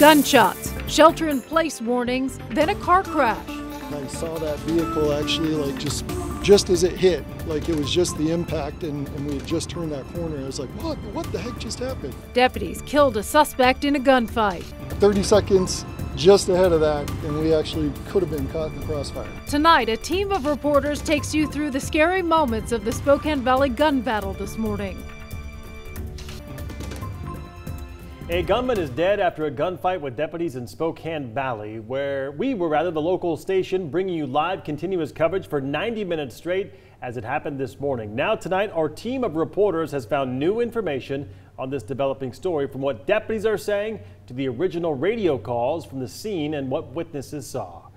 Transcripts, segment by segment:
Gunshots, shelter in place warnings, then a car crash. I saw that vehicle actually like just just as it hit, like it was just the impact and, and we had just turned that corner. I was like, what, what the heck just happened? Deputies killed a suspect in a gunfight. 30 seconds just ahead of that and we actually could have been caught in the crossfire. Tonight, a team of reporters takes you through the scary moments of the Spokane Valley gun battle this morning. A gunman is dead after a gunfight with deputies in Spokane Valley, where we were rather the local station bringing you live continuous coverage for 90 minutes straight as it happened this morning. Now tonight, our team of reporters has found new information on this developing story from what deputies are saying to the original radio calls from the scene and what witnesses saw.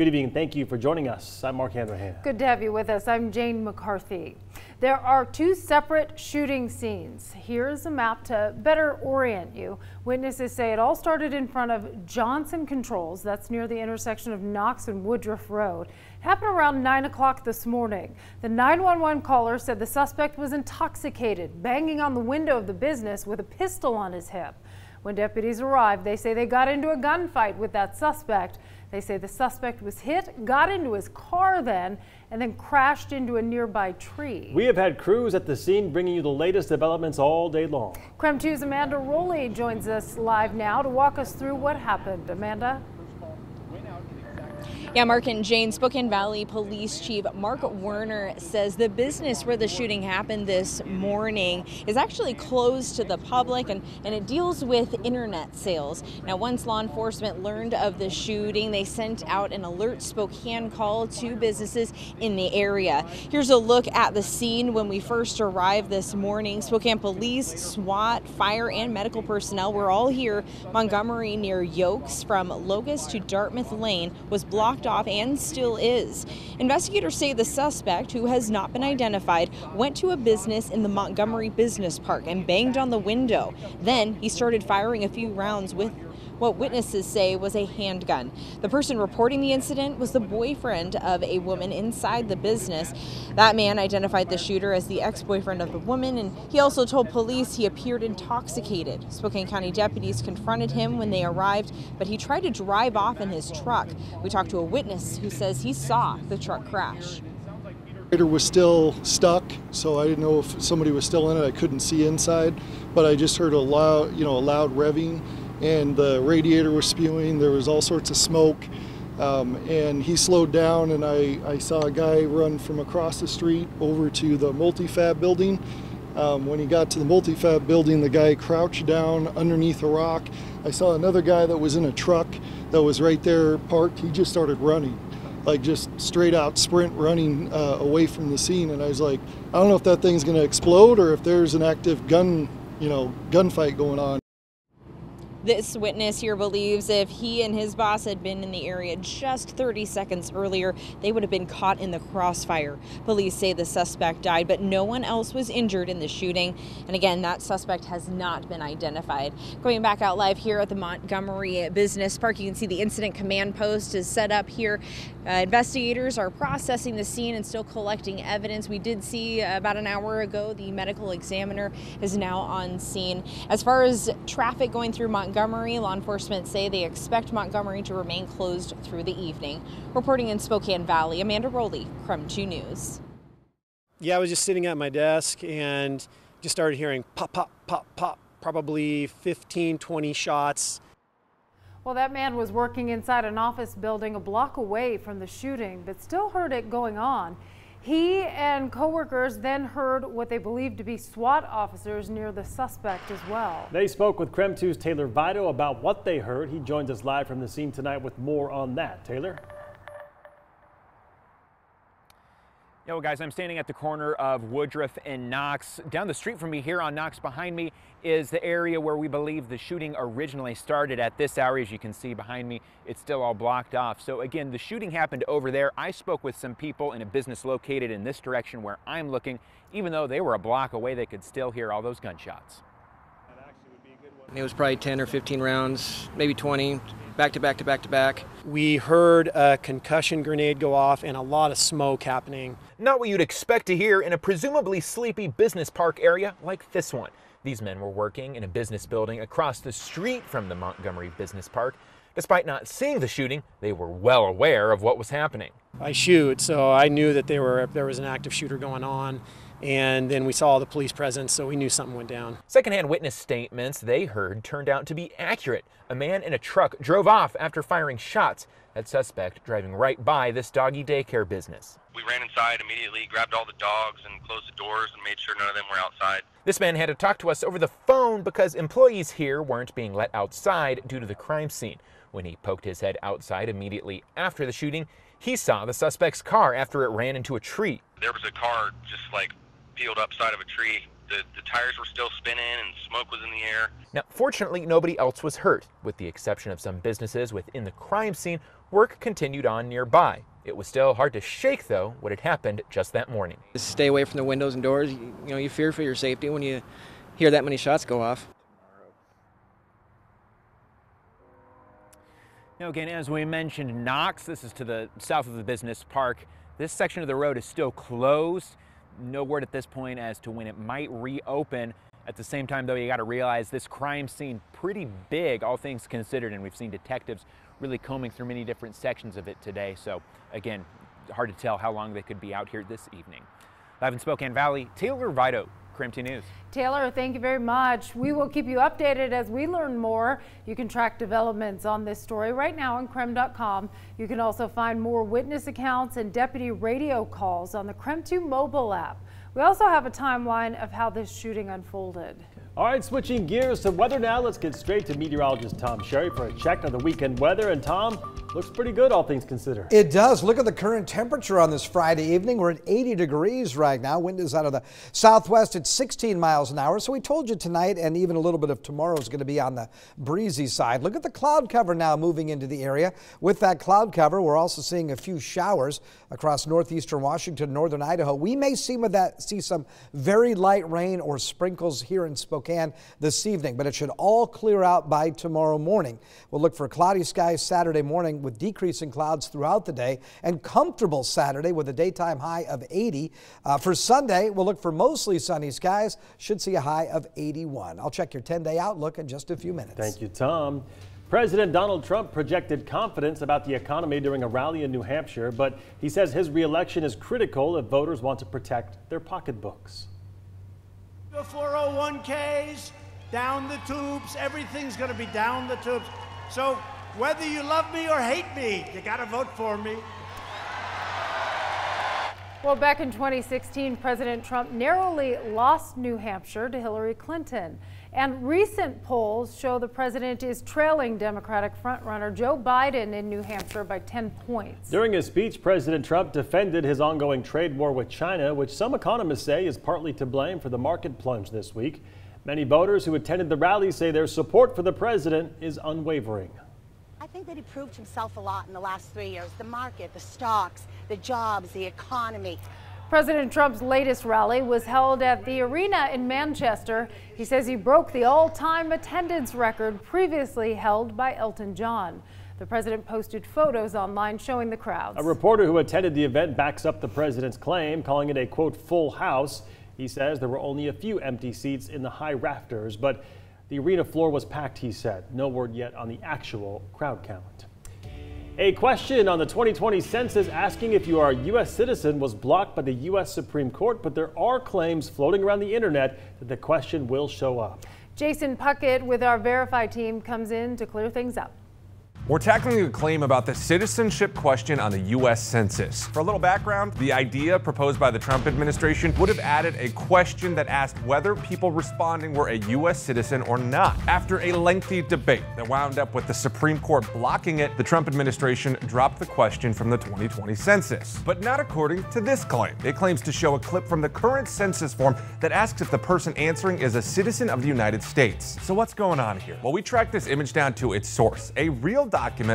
Good evening and thank you for joining us. I'm Mark Hanrahan. Good to have you with us. I'm Jane McCarthy. There are two separate shooting scenes. Here's a map to better orient you. Witnesses say it all started in front of Johnson Controls. That's near the intersection of Knox and Woodruff Road. It happened around 9 o'clock this morning. The 911 caller said the suspect was intoxicated, banging on the window of the business with a pistol on his hip. When deputies arrived, they say they got into a gunfight with that suspect. They say the suspect was hit, got into his car then, and then crashed into a nearby tree. We have had crews at the scene bringing you the latest developments all day long. KREM 2's Amanda Rowley joins us live now to walk us through what happened. Amanda? Yeah, Mark and Jane, Spokane Valley Police Chief Mark Werner says the business where the shooting happened this morning is actually closed to the public and, and it deals with internet sales. Now, once law enforcement learned of the shooting, they sent out an alert Spokane call to businesses in the area. Here's a look at the scene when we first arrived this morning. Spokane Police, SWAT, fire, and medical personnel were all here. Montgomery near Yokes from Locust to Dartmouth Lane was blocked off and still is. Investigators say the suspect, who has not been identified, went to a business in the Montgomery Business Park and banged on the window. Then he started firing a few rounds with what witnesses say was a handgun. The person reporting the incident was the boyfriend of a woman inside the business. That man identified the shooter as the ex-boyfriend of the woman, and he also told police he appeared intoxicated. Spokane County deputies confronted him when they arrived, but he tried to drive off in his truck. We talked to a witness who says he saw the truck crash The was still stuck, so I didn't know if somebody was still in it. I couldn't see inside, but I just heard a loud, you know, a loud revving, and the radiator was spewing. There was all sorts of smoke. Um, and he slowed down and I, I, saw a guy run from across the street over to the multifab building. Um, when he got to the multifab building, the guy crouched down underneath a rock. I saw another guy that was in a truck that was right there parked. He just started running, like just straight out sprint running uh, away from the scene. And I was like, I don't know if that thing's going to explode or if there's an active gun, you know, gunfight going on. This witness here believes if he and his boss had been in the area just 30 seconds earlier, they would have been caught in the crossfire. Police say the suspect died, but no one else was injured in the shooting. And again, that suspect has not been identified. Going back out live here at the Montgomery Business Park, you can see the incident command post is set up here. Uh, investigators are processing the scene and still collecting evidence. We did see about an hour ago the medical examiner is now on scene. As far as traffic going through Montgomery, Montgomery. Law enforcement say they expect Montgomery to remain closed through the evening. Reporting in Spokane Valley, Amanda Rowley, KREM 2 News. Yeah, I was just sitting at my desk and just started hearing pop, pop, pop, pop, probably 15, 20 shots. Well, that man was working inside an office building a block away from the shooting, but still heard it going on. He and coworkers then heard what they believed to be SWAT officers near the suspect as well. They spoke with KREM 2's Taylor Viydo about what they heard. He joins us live from the scene tonight with more on that. Taylor? Yo, guys, I'm standing at the corner of Woodruff and Knox. Down the street from me here on Knox behind me is the area where we believe the shooting originally started at this hour. As you can see behind me, it's still all blocked off. So again, the shooting happened over there. I spoke with some people in a business located in this direction where I'm looking. Even though they were a block away, they could still hear all those gunshots. It was probably 10 or 15 rounds, maybe 20, back to back to back to back. We heard a concussion grenade go off and a lot of smoke happening. Not what you'd expect to hear in a presumably sleepy business park area like this one. These men were working in a business building across the street from the Montgomery Business Park. Despite not seeing the shooting, they were well aware of what was happening. I shoot, so I knew that there were there was an active shooter going on, and then we saw the police presence, so we knew something went down. Secondhand witness statements they heard turned out to be accurate. A man in a truck drove off after firing shots at suspect driving right by this doggy daycare business. We ran inside immediately, grabbed all the dogs and closed the doors and made sure none of them were outside. This man had to talk to us over the phone because employees here weren't being let outside due to the crime scene. When he poked his head outside immediately after the shooting, he saw the suspect's car after it ran into a tree. There was a car just like peeled up side of a tree. The, the tires were still spinning and smoke was in the air. Now, fortunately, nobody else was hurt. With the exception of some businesses within the crime scene, work continued on nearby. It was still hard to shake, though, what had happened just that morning. Stay away from the windows and doors. You, you know, you fear for your safety when you hear that many shots go off. Now, again, as we mentioned, Knox, this is to the south of the business park. This section of the road is still closed. No word at this point as to when it might reopen. At the same time, though, you got to realize this crime scene pretty big, all things considered, and we've seen detectives really combing through many different sections of it today. So, again, hard to tell how long they could be out here this evening. Live in Spokane Valley, Taylor Viydo, KREM News. Taylor, thank you very much. We will keep you updated as we learn more. You can track developments on this story right now on KREM.com. You can also find more witness accounts and deputy radio calls on the KREM 2 mobile app. We also have a timeline of how this shooting unfolded. All right, switching gears to weather now. Let's get straight to meteorologist Tom Sherry for a check on the weekend weather. And Tom, looks pretty good, all things considered. It does. Look at the current temperature on this Friday evening. We're at 80 degrees right now. Wind is out of the southwest at 16 miles an hour. So we told you tonight and even a little bit of tomorrow is going to be on the breezy side. Look at the cloud cover now moving into the area. With that cloud cover, we're also seeing a few showers across northeastern Washington, northern Idaho. We may see with that see some very light rain or sprinkles here in Spokane this evening, but it should all clear out by tomorrow morning. We'll look for a cloudy skies Saturday morning with decreasing clouds throughout the day and comfortable Saturday with a daytime high of 80. Uh, for Sunday, we'll look for mostly sunny skies, should see a high of 81. I'll check your 10 day outlook in just a few minutes. Thank you, Tom. President Donald Trump projected confidence about the economy during a rally in New Hampshire, but he says his reelection is critical if voters want to protect their pocketbooks. The 401ks, down the tubes, everything's going to be down the tubes. So whether you love me or hate me, you got to vote for me. Well, back in 2016, President Trump narrowly lost New Hampshire to Hillary Clinton. And recent polls show the president is trailing Democratic frontrunner Joe Biden in New Hampshire by 10 points. During his speech, President Trump defended his ongoing trade war with China, which some economists say is partly to blame for the market plunge this week. Many voters who attended the rally say their support for the president is unwavering. I think that he proved himself a lot in the last three years. The market, the stocks, the jobs, the economy. President Trump's latest rally was held at the arena in Manchester. He says he broke the all-time attendance record previously held by Elton John. The president posted photos online showing the crowds. A reporter who attended the event backs up the president's claim, calling it a quote full house. He says there were only a few empty seats in the high rafters, but the arena floor was packed, he said. No word yet on the actual crowd count. A question on the 2020 census asking if you are a U.S. citizen was blocked by the U.S. Supreme Court, but there are claims floating around the internet that the question will show up. Jason Puckett with our Verify team comes in to clear things up. We're tackling a claim about the citizenship question on the U.S. Census. For a little background, the idea proposed by the Trump administration would have added a question that asked whether people responding were a U.S. citizen or not. After a lengthy debate that wound up with the Supreme Court blocking it, the Trump administration dropped the question from the 2020 census. But not according to this claim. It claims to show a clip from the current census form that asks if the person answering is a citizen of the United States. So what's going on here? Well, we tracked this image down to its source, a real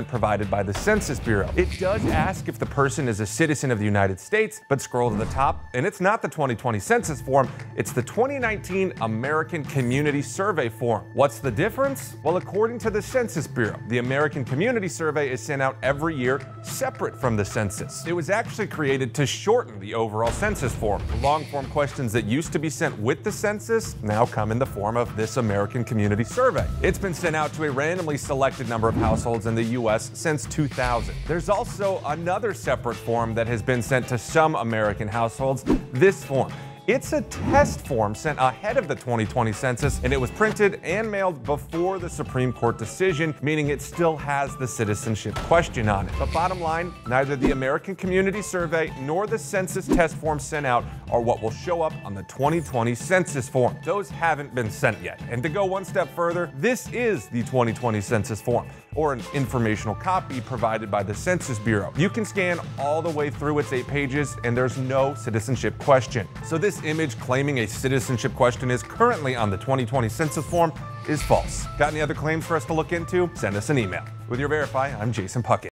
provided by the Census Bureau. It does ask if the person is a citizen of the United States, but scroll to the top, and it's not the 2020 census form, it's the 2019 American Community Survey form. What's the difference? Well, according to the Census Bureau, the American Community Survey is sent out every year separate from the census. It was actually created to shorten the overall census form. Long form questions that used to be sent with the census now come in the form of this American Community Survey. It's been sent out to a randomly selected number of households in the U.S. since 2000. There's also another separate form that has been sent to some American households, this form. It's a test form sent ahead of the 2020 census, and it was printed and mailed before the Supreme Court decision, meaning it still has the citizenship question on it. But bottom line, neither the American Community Survey nor the census test form sent out are what will show up on the 2020 census form. Those haven't been sent yet. And to go one step further, this is the 2020 census form or an informational copy provided by the Census Bureau. You can scan all the way through its eight pages and there's no citizenship question. So this image claiming a citizenship question is currently on the 2020 census form is false. Got any other claims for us to look into? Send us an email. With your Verify, I'm Jason Puckett.